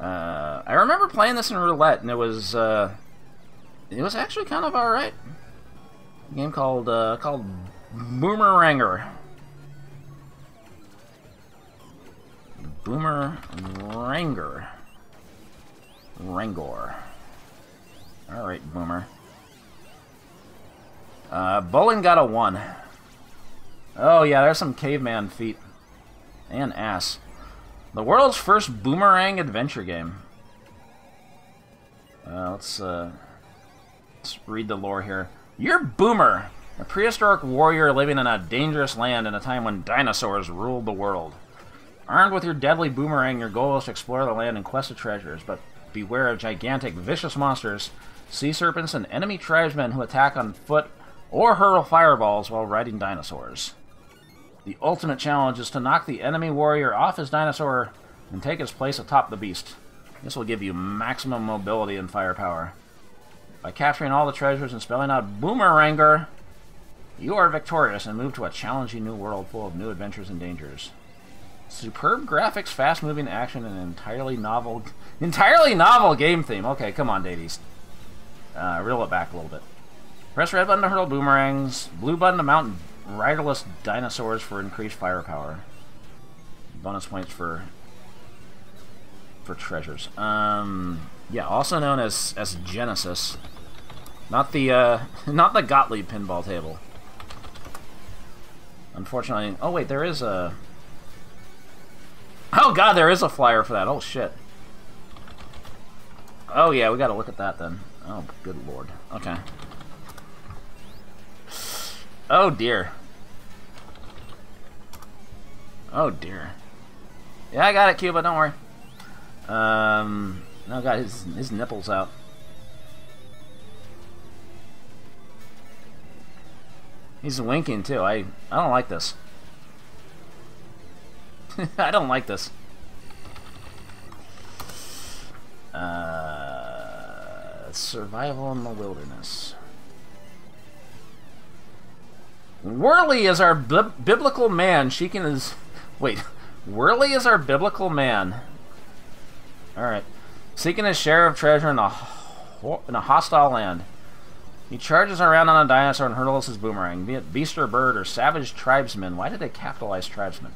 Uh, I remember playing this in roulette, and it was uh, it was actually kind of all right. A game called uh, called Boomeranger. Boomeranger. Rangor. All right, Boomer. Uh, Bowling got a one. Oh yeah, there's some caveman feet and ass. The world's first boomerang adventure game. Uh, let's, uh, let's read the lore here. You're Boomer, a prehistoric warrior living in a dangerous land in a time when dinosaurs ruled the world. Armed with your deadly boomerang, your goal is to explore the land in quest of treasures, but beware of gigantic, vicious monsters, sea serpents, and enemy tribesmen who attack on foot or hurl fireballs while riding dinosaurs. The ultimate challenge is to knock the enemy warrior off his dinosaur and take his place atop the beast. This will give you maximum mobility and firepower. By capturing all the treasures and spelling out Boomeranger, you are victorious and move to a challenging new world full of new adventures and dangers. Superb graphics, fast-moving action, and entirely novel, entirely novel game theme. Okay, come on, Davies. Uh, reel it back a little bit. Press red button to hurl boomerangs, blue button to mount riderless dinosaurs for increased firepower. Bonus points for for treasures. Um, yeah, also known as as Genesis, not the uh, not the Gottlieb pinball table. Unfortunately, oh wait, there is a. Oh god, there is a flyer for that. Oh shit. Oh yeah, we got to look at that then. Oh good lord. Okay. Oh dear. Oh dear. Yeah, I got it, Cuba. Don't worry. Um, no, got his his nipples out. He's winking too. I I don't like this. I don't like this. Uh, survival in the wilderness. Whirly is our bi biblical man. Shekin is Wait, Whirly is our biblical man. Alright. Seeking his share of treasure in a, in a hostile land. He charges around on a dinosaur and hurls his boomerang, be it beast or bird or savage tribesman. Why did they capitalize tribesman?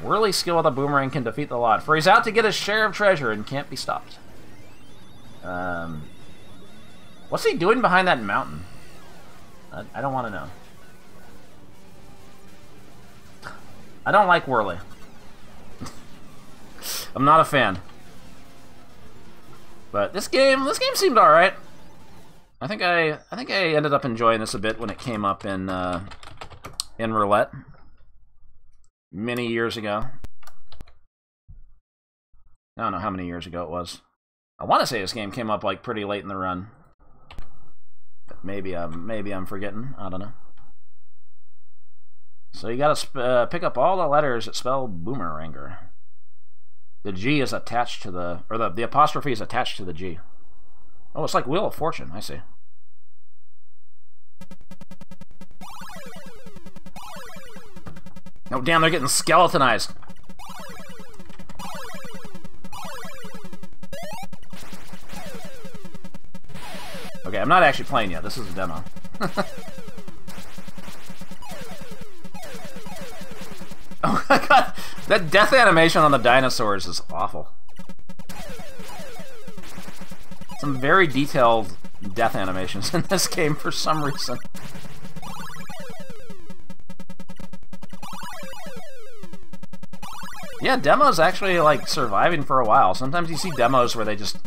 Whirly's skill with a boomerang can defeat the lot, for he's out to get his share of treasure and can't be stopped. Um, what's he doing behind that mountain? I, I don't want to know. I don't like Whirly. I'm not a fan. But this game, this game seemed all right. I think I, I think I ended up enjoying this a bit when it came up in uh, in roulette many years ago. I don't know how many years ago it was. I want to say this game came up like pretty late in the run. But maybe I'm maybe I'm forgetting. I don't know. So you gotta uh, pick up all the letters that spell boomeranger. The G is attached to the, or the, the apostrophe is attached to the G. Oh, it's like Wheel of Fortune, I see. Oh, damn, they're getting skeletonized. Okay, I'm not actually playing yet. This is a demo. That death animation on the dinosaurs is awful. Some very detailed death animations in this game for some reason. Yeah, demos actually like surviving for a while. Sometimes you see demos where they just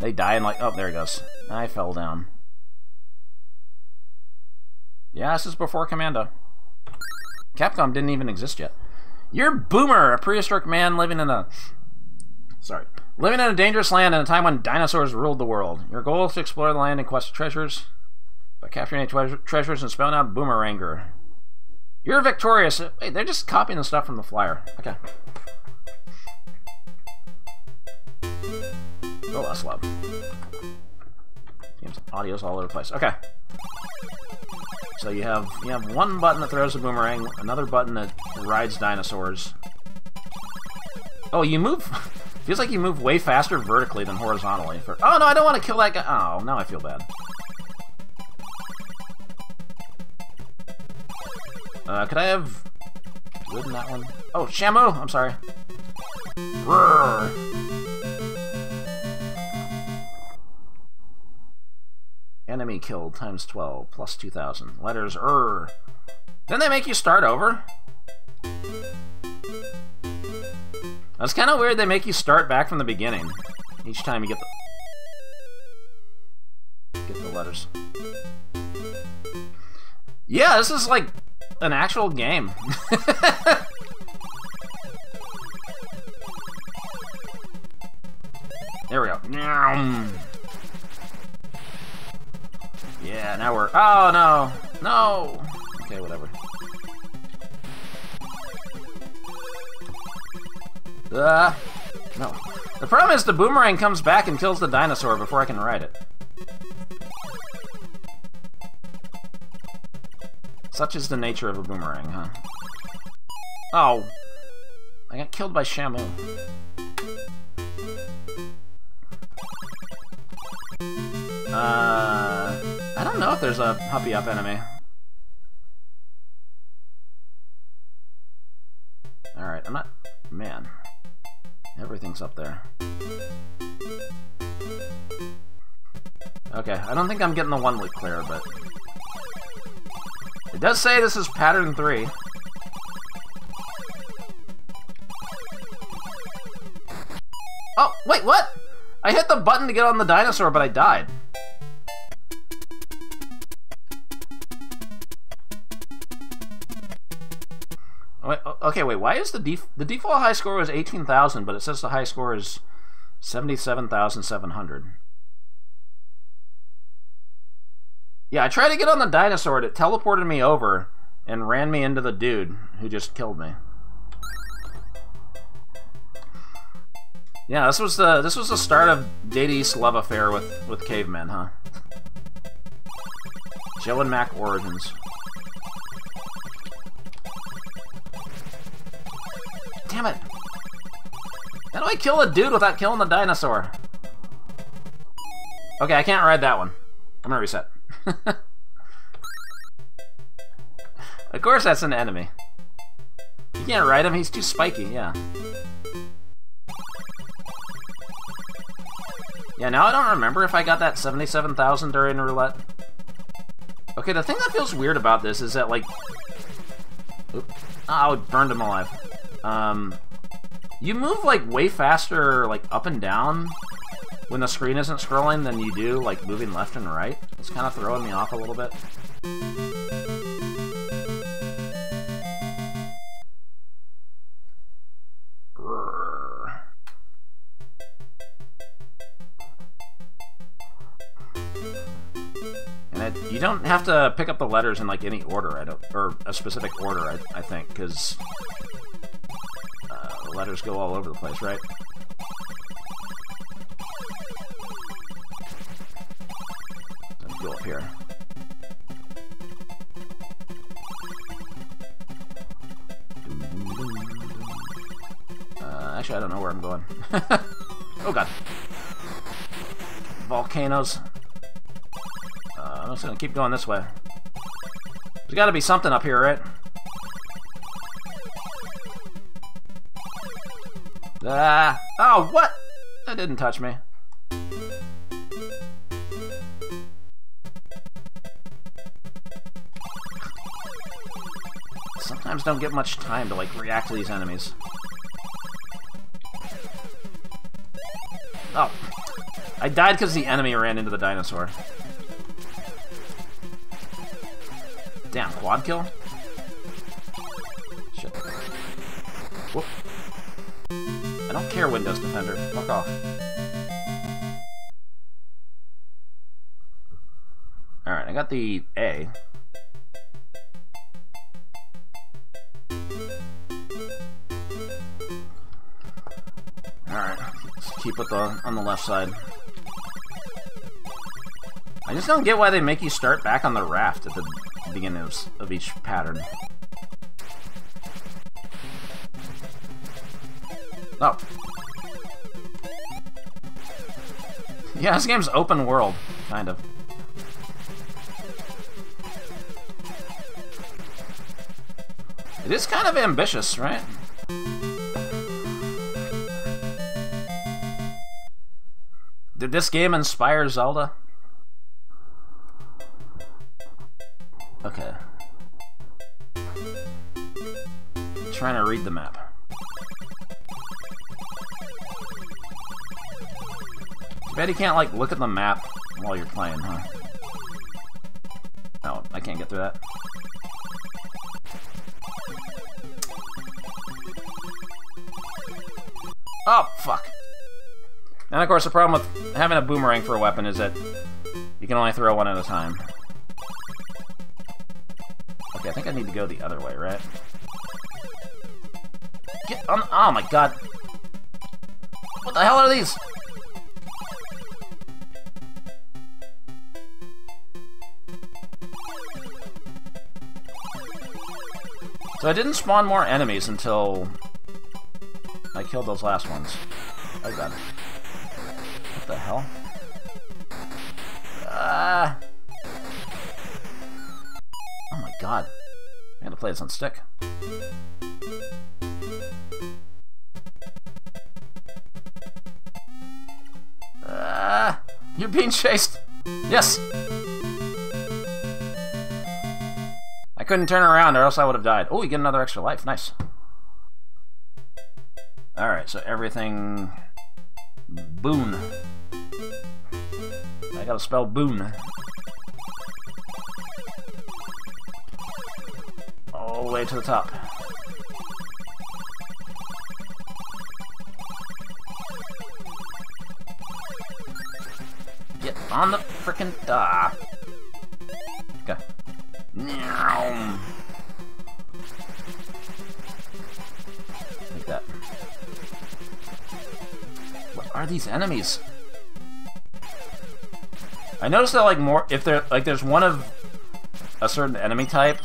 they die and like oh there it goes. I fell down. Yeah, this is before Commando. Capcom didn't even exist yet. You're Boomer, a prehistoric man living in a... Sorry. Living in a dangerous land in a time when dinosaurs ruled the world. Your goal is to explore the land and quest treasures. By capturing any tre treasures and spelling out Boomeranger. You're victorious. Wait, they're just copying the stuff from the flyer. Okay. Go less love. Game's audio's all over the place. Okay. So you have you have one button that throws a boomerang, another button that rides dinosaurs. Oh, you move Feels like you move way faster vertically than horizontally. For oh no, I don't want to kill that guy. Oh, now I feel bad. Uh, could I have ridden that one? Oh, Shamu! I'm sorry. Roar. Enemy killed times 12 plus 2,000. Letters er. Then they make you start over? That's kind of weird they make you start back from the beginning. Each time you get the... Get the letters. Yeah, this is like an actual game. there we go. Yeah, now we're... Oh, no! No! Okay, whatever. Uh, no. The problem is the boomerang comes back and kills the dinosaur before I can ride it. Such is the nature of a boomerang, huh? Oh. I got killed by Shamu. Uh, I don't know if there's a Puppy Up enemy. Alright, I'm not... Man. Everything's up there. Okay, I don't think I'm getting the one look clear, but... It does say this is pattern 3. Oh, wait, what? I hit the button to get on the dinosaur, but I died. Okay, wait. Why is the def the default high score was eighteen thousand, but it says the high score is seventy-seven thousand seven hundred? Yeah, I tried to get on the dinosaur. It teleported me over and ran me into the dude who just killed me. Yeah, this was the this was the start of Data love affair with with cavemen, huh? Joe and Mac origins. Damn it! How do I kill a dude without killing the dinosaur? Okay, I can't ride that one. I'm gonna reset. of course that's an enemy. You can't ride him, he's too spiky, yeah. Yeah, now I don't remember if I got that 77,000 during roulette. Okay, the thing that feels weird about this is that, like... Oop. Oh, burned him alive. Um, you move, like, way faster, like, up and down when the screen isn't scrolling than you do, like, moving left and right. It's kind of throwing me off a little bit. And you don't have to pick up the letters in like any order, I don't, or a specific order, I, I think, because letters go all over the place, right? Let's go up here. Uh, actually, I don't know where I'm going. oh god. Volcanoes. Uh, I'm just gonna keep going this way. There's gotta be something up here, right? Ah! Oh, what? That didn't touch me. Sometimes don't get much time to, like, react to these enemies. Oh. I died because the enemy ran into the dinosaur. Damn, quad kill? Care, Windows Defender. Fuck off. Alright, I got the A. Alright, let's keep it the, on the left side. I just don't get why they make you start back on the raft at the beginning of, of each pattern. Oh. Yeah, this game's open world, kind of. It is kind of ambitious, right? Did this game inspire Zelda? Okay. I'm trying to read the map. Bad you can't, like, look at the map while you're playing, huh? No, I can't get through that. Oh, fuck. And of course, the problem with having a boomerang for a weapon is that you can only throw one at a time. Okay, I think I need to go the other way, right? Get on- oh my god. What the hell are these? So I didn't spawn more enemies until I killed those last ones. Oh god. What the hell? Ah! Oh my god. I gotta play this on stick. Ah! You're being chased! Yes! Couldn't turn around or else I would have died. Oh, you get another extra life. Nice. Alright, so everything... Boon. I gotta spell boon. All the way to the top. Get on the frickin' ah. Are these enemies? I noticed that like more if there like there's one of a certain enemy type.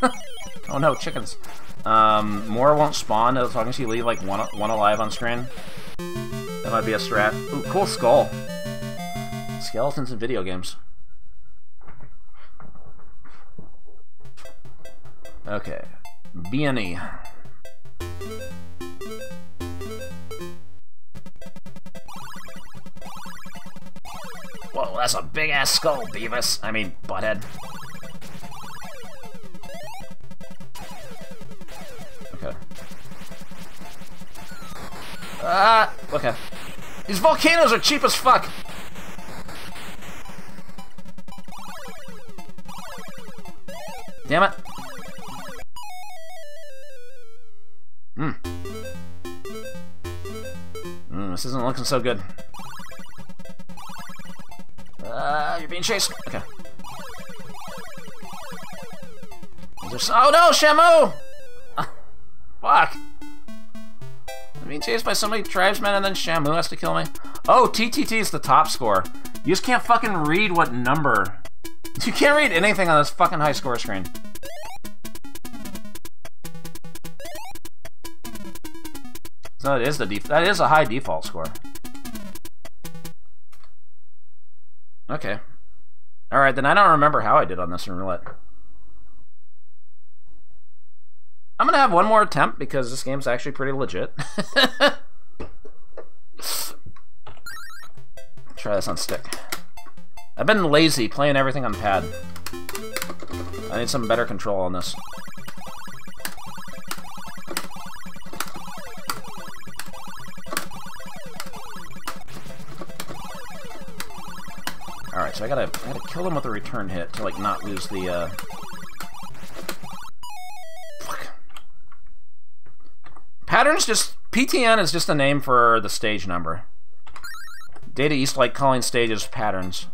oh no, chickens. Um, more won't spawn as long as you leave like one one alive on screen. That might be a strat. Ooh, cool skull. Skeletons in video games. Okay. BNE. Big ass skull, Beavis. I mean, butthead. Okay. Ah, okay. These volcanoes are cheap as fuck. Damn it. Hmm. Mm, this isn't looking so good. You're being chased. Okay. oh no, Shamu! Ah, fuck. I'm being chased by so many tribesmen and then Shamu has to kill me. Oh, TTT is the top score. You just can't fucking read what number. You can't read anything on this fucking high score screen. So it is the def that is a high default score. Okay. Alright, then I don't remember how I did on this roulette. I'm gonna have one more attempt because this game's actually pretty legit. Try this on stick. I've been lazy playing everything on pad. I need some better control on this. I gotta I gotta kill them with a return hit to like not lose the uh Fuck. Patterns just PTN is just a name for the stage number. Data East like calling stages patterns.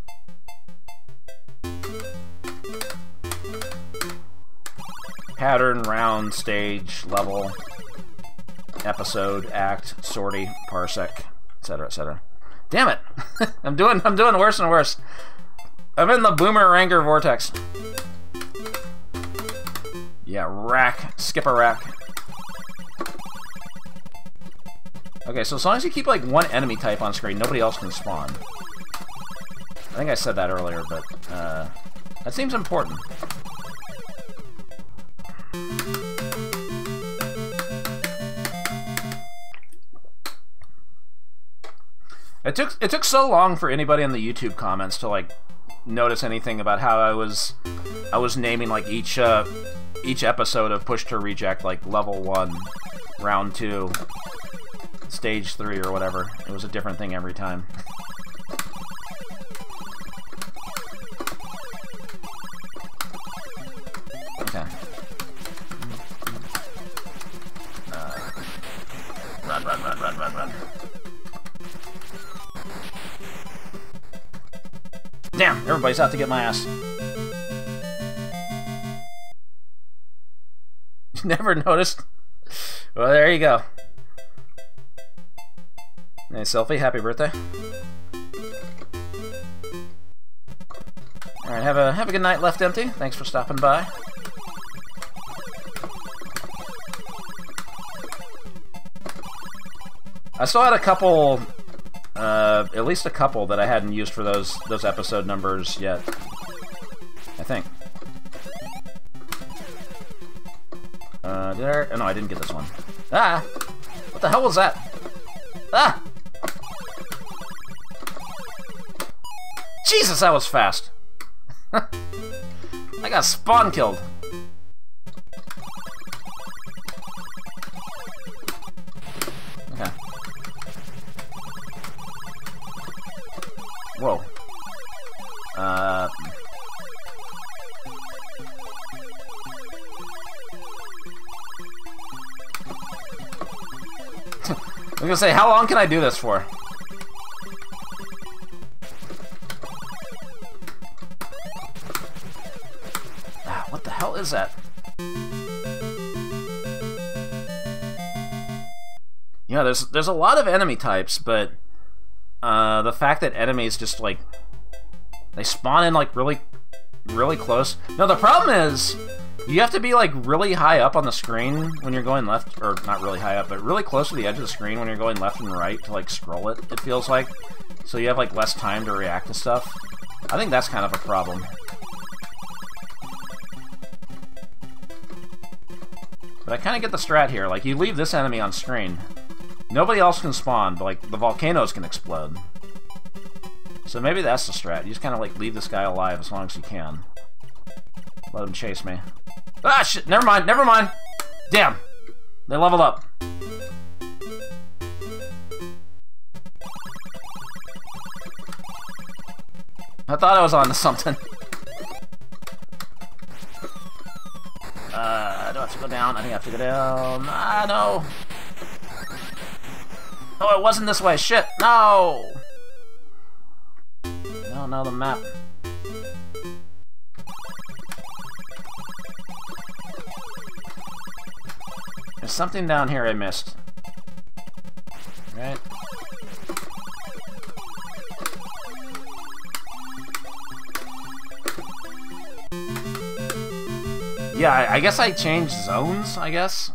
Pattern, round, stage, level, episode, act, sortie, parsec, etc., etc. Damn it! I'm doing I'm doing worse and worse. I'm in the boomeranger vortex. Yeah, rack. Skip a rack. Okay, so as long as you keep like one enemy type on screen, nobody else can spawn. I think I said that earlier, but uh, that seems important. It took it took so long for anybody in the YouTube comments to like notice anything about how I was I was naming like each uh, each episode of Push to Reject like level one, round two, stage three, or whatever. It was a different thing every time. Damn, everybody's out to get my ass. Never noticed? Well, there you go. Nice selfie. Happy birthday. Alright, have a have a good night left empty. Thanks for stopping by. I still had a couple uh, at least a couple that I hadn't used for those those episode numbers yet. I think. Uh, did I? Oh, no, I didn't get this one. Ah! What the hell was that? Ah! Jesus, that was fast. I got spawn killed. Gonna say, how long can I do this for? Ah, what the hell is that? Yeah, there's there's a lot of enemy types, but uh, the fact that enemies just, like, they spawn in, like, really, really close. No, the problem is, you have to be, like, really high up on the screen when you're going left, or not really high up, but really close to the edge of the screen when you're going left and right to, like, scroll it, it feels like. So you have, like, less time to react to stuff. I think that's kind of a problem. But I kind of get the strat here. Like, you leave this enemy on screen, Nobody else can spawn, but like the volcanoes can explode. So maybe that's the strat. You just kind of like leave this guy alive as long as you can. Let him chase me. Ah, shit! Never mind, never mind! Damn! They leveled up. I thought I was on to something. Uh, do I have to go down? I think I have to go down. Ah, no! Oh, it wasn't this way. Shit. No! No, no, the map. There's something down here I missed. Right? Yeah, I, I guess I changed zones, I guess.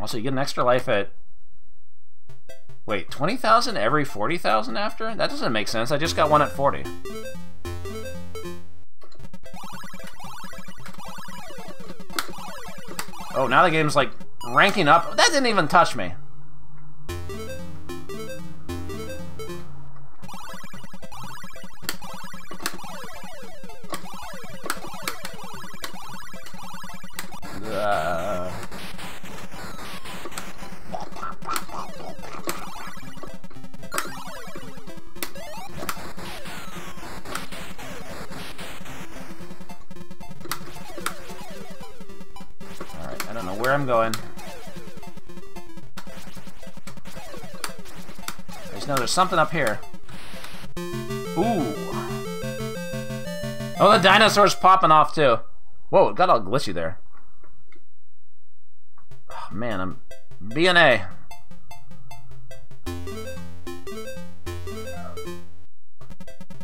Also, you get an extra life at Wait, 20,000 every 40,000 after? That doesn't make sense. I just got one at 40. Oh, now the game's like ranking up. That didn't even touch me. Something up here. Ooh. Oh, the dinosaur's popping off, too. Whoa, it got all glitchy there. Oh, man, I'm... B&A.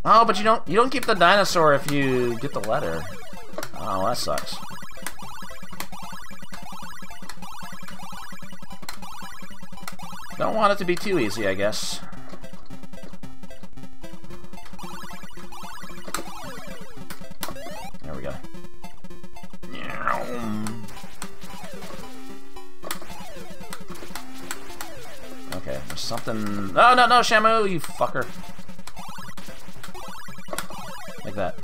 Oh, but you don't you don't keep the dinosaur if you get the letter. Oh, that sucks. Don't want it to be too easy, I guess. Something... No, no, no, Shamu, you fucker. Like that.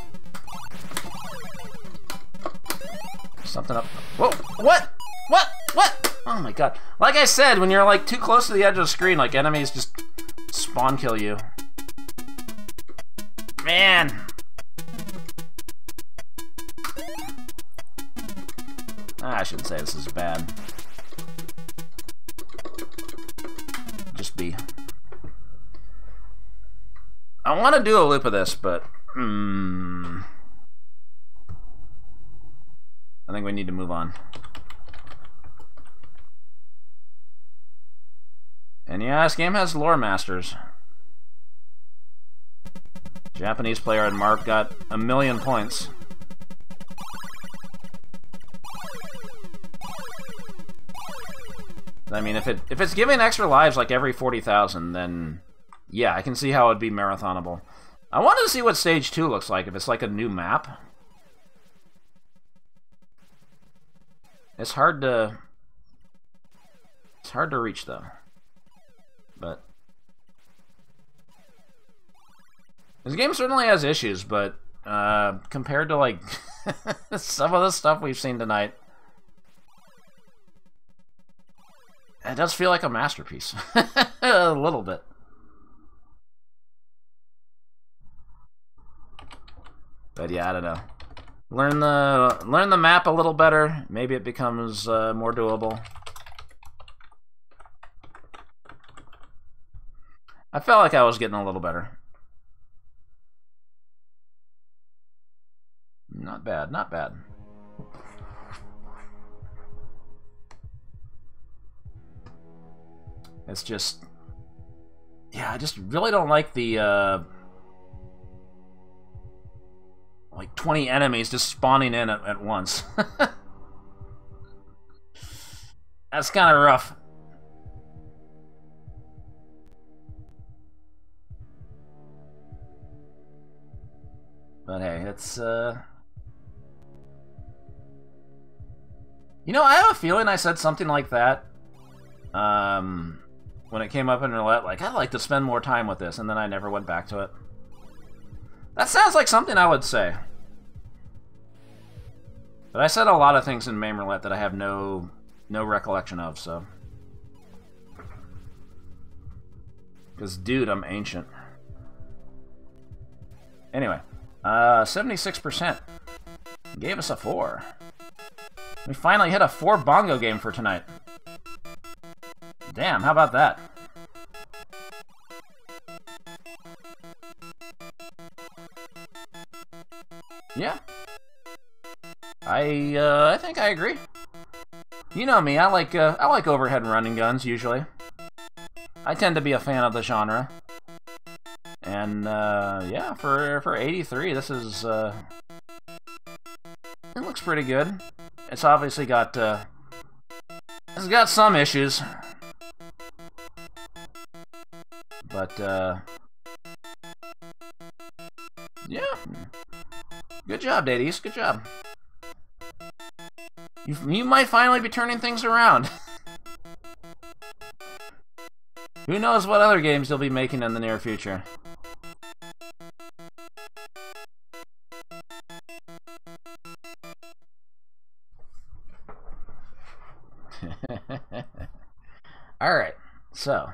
Something up... Whoa! What? What? What? Oh my god. Like I said, when you're like too close to the edge of the screen, like enemies just spawn kill you. Man. Ah, I shouldn't say this is bad. Just be. I want to do a loop of this, but... Hmm... I think we need to move on. And yeah, this game has lore masters. Japanese player and Mark got a million points. I mean, if it if it's giving extra lives like every 40,000, then yeah, I can see how it'd be marathonable. I wanted to see what Stage 2 looks like, if it's like a new map. It's hard to... It's hard to reach, though. But... This game certainly has issues, but uh, compared to, like, some of the stuff we've seen tonight, it does feel like a masterpiece. a little bit. But yeah, I don't know. Learn the learn the map a little better. Maybe it becomes uh, more doable. I felt like I was getting a little better. Not bad, not bad. It's just... Yeah, I just really don't like the... Uh, like 20 enemies just spawning in at, at once. That's kind of rough. But hey, it's, uh... You know, I have a feeling I said something like that, um, when it came up in roulette, like, I'd like to spend more time with this, and then I never went back to it. That sounds like something I would say. But I said a lot of things in MAME Roulette that I have no no recollection of, so. Because, dude, I'm ancient. Anyway, uh, 76% gave us a 4. We finally hit a 4 bongo game for tonight. Damn, how about that? Yeah, I uh, I think I agree. You know me, I like uh, I like overhead running guns usually. I tend to be a fan of the genre. And uh, yeah, for for 83, this is uh, it looks pretty good. It's obviously got uh, it's got some issues, but uh, yeah, good job, Dades. Good job. You, you might finally be turning things around. Who knows what other games you'll be making in the near future. Alright, so